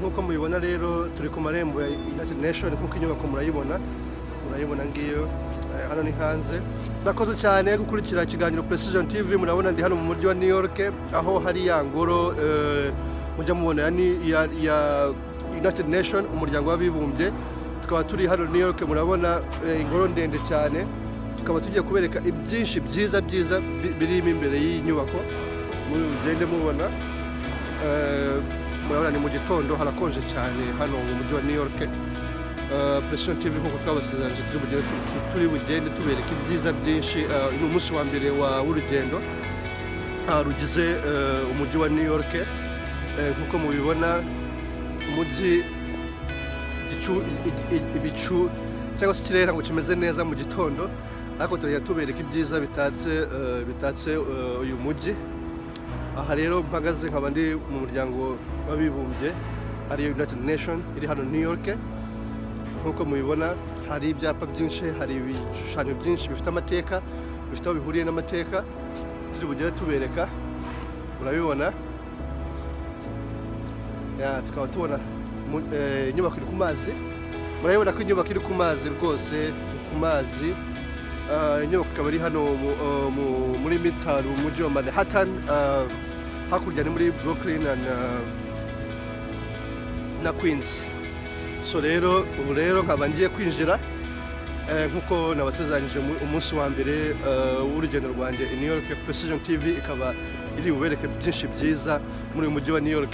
nk'uko mubibona rero turi ku marembo ya United Nation nk'uko inyubako murayibona murayibona ngiyo eh, hano ni hanze. Nakoze cyane gukurikira ikiganiro Precision TV murabona ndi hano mu mujyi wa New York aho hari ya ngoro eh, mujya mubona ya, ni- ya, ya United Nation umuryango w'abibumbye. Tukaba turi hano New York murabona eh, ingoro ndende cyane. Tukaba tugiye kubereka ibyinshi byiza byiza bi- birimo imbere y'iyi nyubako. Mugende mubona murabona ni mu gitondo harakonje cyane hano mu mujyi wa New York. Eh, Precision TV nk'uko twabasezeranyije turi bugende tubereka ibyiza byinshi Eh, ni umunsi wa mbere w'urugendo. Ah, rugize eh, umujyi wa New York. Eh, nk'uko mubibona umujyi ibicu cyangwa se ikirere ntabwo kimeze neza mu gitondo. Ariko turajya tubereka ibyiza bitatse eh, eh, uyu mujyi. Aha rero mpagaze nkaba ndi mu muryango w'abibumbye ariyo United Nation iri hano New York. Nk'uko mubibona hari ibyapa byinshi hari ibishushanyo byinshi bifite amateka bifite aho bihuriye n'amateka. Turi bugere tubereka murabibona? Ya, tukaba tubona eh, inyubako iri ku mazi. Murabibona ko inyubako iri ku mazi rwose ku mazi. Ah, inyubako ikaba iri hano mu- muri mitari mu mujyi wa manhattan. Ah, hakurya ni muri brooklyn ah, na queens. So rero ubu rero nkaba ngiye kwinjira eh, nk'uko nabasezeranyije mu- umunsi wa mbere eh, w'urugendo rwanjye i new york precision tv ikaba iri bubereke byinshi byiza muri uyu mujyi wa new york.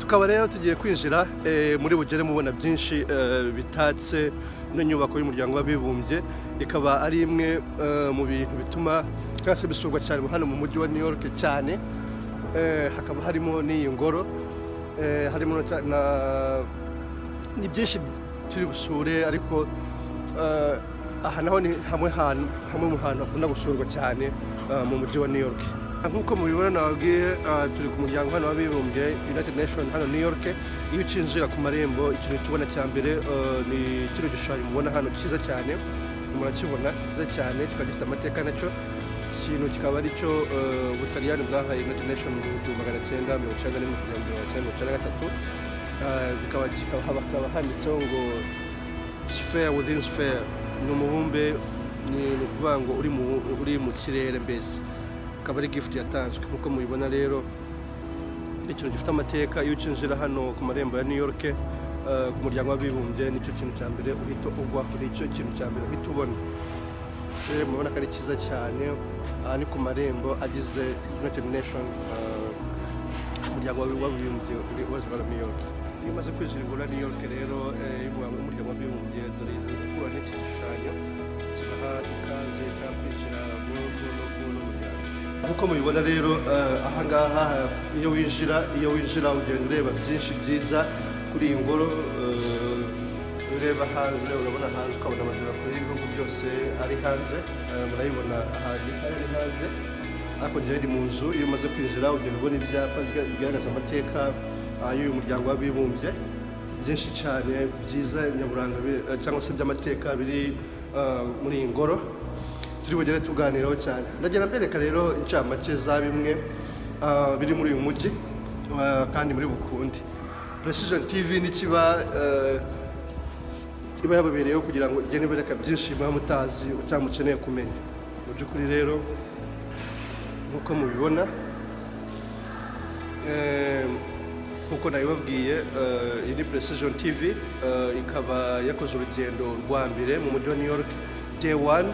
Tukaba rero tugiye kwinjira eh, muri bugere mubona byinshi bitatse ino nyubako y'umuryango w'abibumbye. Ikaba ari imwe mu bintu bituma cyangwa se bisurwa cyane hano mu mujyi wa new york cyane. Hakaba harimo n'iyi ngoro. Eh, harimo ni byinshi turi busure ariko eh, aha naho ni hamwe hamwe mu hantu hakunda gusurwa cyane eh, mu mujyi wa New York. Nk'uko mubibona nababwiye eh, turi ku muryango hano w'abibumbye United Nation hano New York. Iyo ucinjira ku marembo ikintu tubona cya mbere eh, ni kino gishushanyo mubona hano cyiza cyane. Murakibona cyiza cyane kikaba gifite amateka na cyo. Ikintu kikaba ari cyo eh, ubutaliyani bwahaye United Nation mu gihumbi magana cyenda mirongo icyenda n'imwe kugera mu mirongo icyenda mirongo icyenda na gatatu. Eh, bikaba handitseho ngo sphere within sphere. Ni umubumbe ni ukuvuga ngo uri mu kirere mbese. Akaba ari gift yatanzwe. Nk'uko mubibona rero ni ikintu gifite amateka iyo ucinjira hano ku marembo ya New York eh, ku muryango w'abibumbye ni cyo kintu cya mbere uhita ugwa. Nicyo kintu cya mbere uhita ubona. Ikirere murabona ko ari cyiza cyane aha ni ku marembo agize United Nation eh, umuryango w'abibumbye ubazwa na New York. Iyo umaze kwinjira ingoro New York rero eh, y'umuryango w'abibumbye dore itukura n'iki gishushanyo kibaha ikaze cyangwa kwinjira muri uno muryango. Nk'uko mubibona rero eh, aha ngaha iyo winjira iyo winjira ugenda ureba byinshi byiza kuri iyi ngoro eh, ureba hanze urabona hanze ukabona amadarapo y'ibihugu byose ari hanze murayibona ahantu ari hanze. Ariko njyewe ndi mu nzu iyo umaze kwinjira ugenda ubona ibyapa biga- bigaragaza amateka ah, y'uyu muryango w'abibumbye. Byinshi cyane byiza nyaburanga eh, cyangwa se by'amateka biri ah, muri iyi ngoro. Turi bugere tuganiraho cyane. Ndagenda mbereka rero incamake za bimwe biri muri uyu mujyi kandi muri bukundi. Precision tv nikiba iba yababereyeho kugira ngo igende ibereka byinshi muba mutazi cyangwa mukeneye kumenya. Mu by'ukuri rero nk'uko mubibona eh, nk'uko nabibabwiye eh, iyi ni precision tv eh, ikaba yakoze urugendo rwa mbere mu mujyi wa new york day one.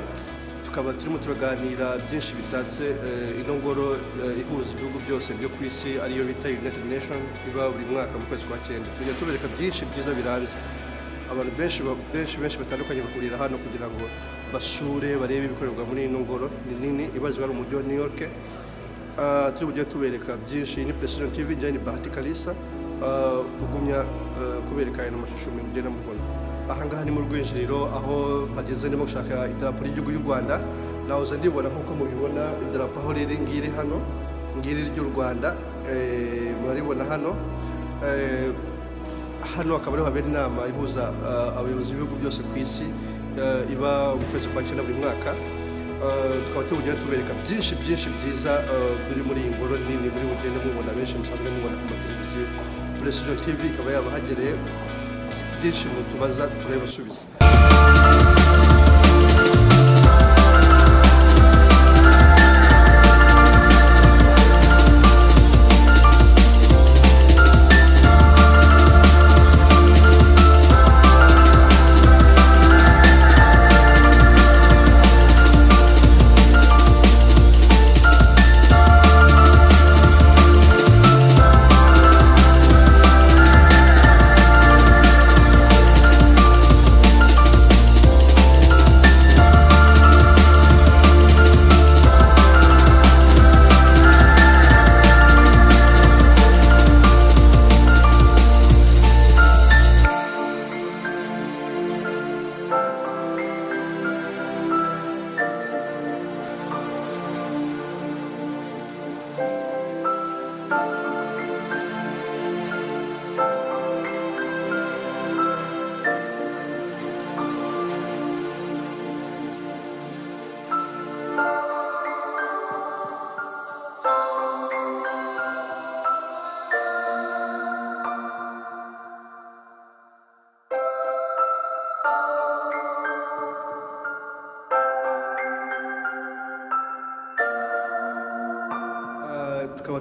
Tukaba turimo turaganira byinshi bitatse eh, ino ngoro ihuza ibihugu byose byo ku isi ariyo bita united nation iba buri mwaka mu kwezi kwa cyenda. Tujya tubereka byinshi byiza biranze. Abantu benshi benshi benshi batandukanye bahurira hano kugira ngo basure barebe ibikorerwa muri ino ngoro. Ni nini ibarizwa mu mujyi wa new york. Ah, turi bujye tubereka byinshi. Ni precision tv njye ni bahati kalisa. Ah, ugumya ah, kubereka aya mashusho mugenda mubona. Aha ngaha ni mu rwinjiriro aho mpageze ndimo gushaka idarapo ry'igihugu y'u rwanda. Nahoze ndibona nk'uko mubibona idarapo aho riri ngiri hano ngiri ry'u rwanda. Eh, muraribona hano. Eh, hano hakaba ariho habera inama ihuza uh, abayobozi b'ibihugu byose ku isi uh, iba mu kwezi kwa cyenda buri mwaka. Uh, tukaba turi bugende tubereka byinshi byinshi byiza biri muri iyi ngoro nini muri bugende mubona benshi musanzwe mubona ku mateleviziyo. Precision tv ikaba yabahagereye byinshi mutubaza turabibasubiza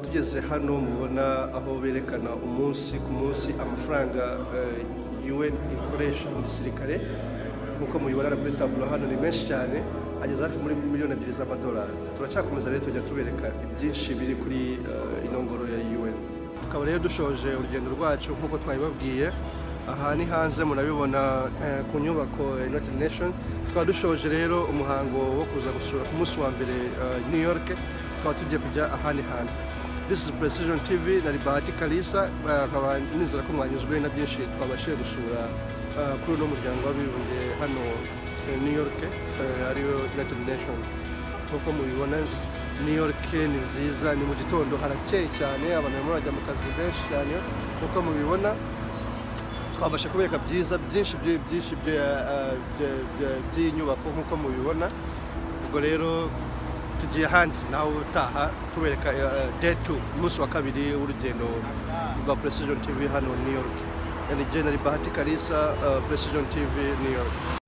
tugeze hano mubona aho berekana umunsi ku munsi amafaranga eh, UN ikoresha mu gisirikare. Nk'uko mubibona kuri taburo hano ni menshi cyane ageze hafi muri miliyoni ebyiri z'amadolari. Turacyakomeza rero tujya tubereka ibyinshi biri kuri eh, ino ngoro ya UN. Tukaba rero dushoje urugendo rwacu nk'uko twabibabwiye aha ni hanze murabibona eh, ku nyubako United Nation tukaba dushoje rero umuhango wo kuza gusura ku munsi wa mbere New York. Tukaba tugiye kujya ahandi hantu. This is Precision TV na Bahati Kalisa. Nkaba nizera ko mwanyuzwe na byinshi twabashije gusura eh, kuri uno muryango w'abibumbye hano eh, New York eh, ariyo United Nation nk'uko mubibona New York ni nziza ni mu gitondo harakeye cyane abantu barimo bajya mu kazi benshi cyane. Nk'uko mubibona twabasha kubereka byiza byinshi byi- byinshi by'inyubako nk'uko mubibona. Ubwo rero tugiye ahandi nawe utaha tubereka eh, two umunsi wa kabiri w'urugendo rwa precision tv hano new york. Ni general bahati kalisa eh, precision tv new york